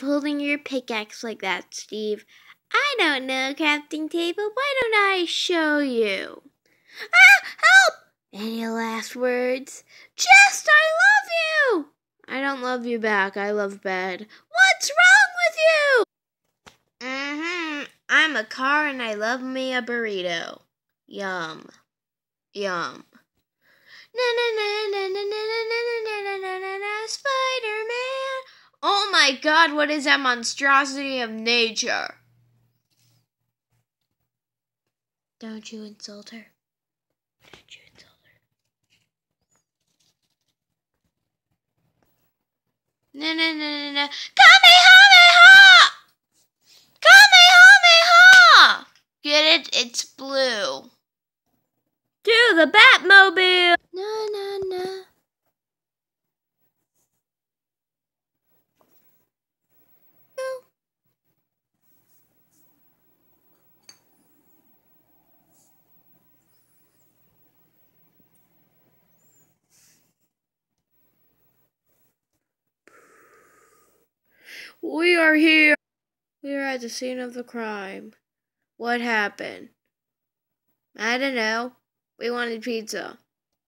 holding your pickaxe like that, Steve? I don't know, crafting table. Why don't I show you? Ah, help! Any last words? Just, I love you! I don't love you back. I love bed. What's wrong with you? Mm-hmm. I'm a car and I love me a burrito. Yum. Yum. Na na na na na na na na my god, what is that monstrosity of nature? Don't you insult her. Don't you insult her. Na na na na na. Kamehameha! Kamehameha! Get it? It's blue. To the Batmobile! No, na na. We are here. We are at the scene of the crime. What happened? I don't know. We wanted pizza.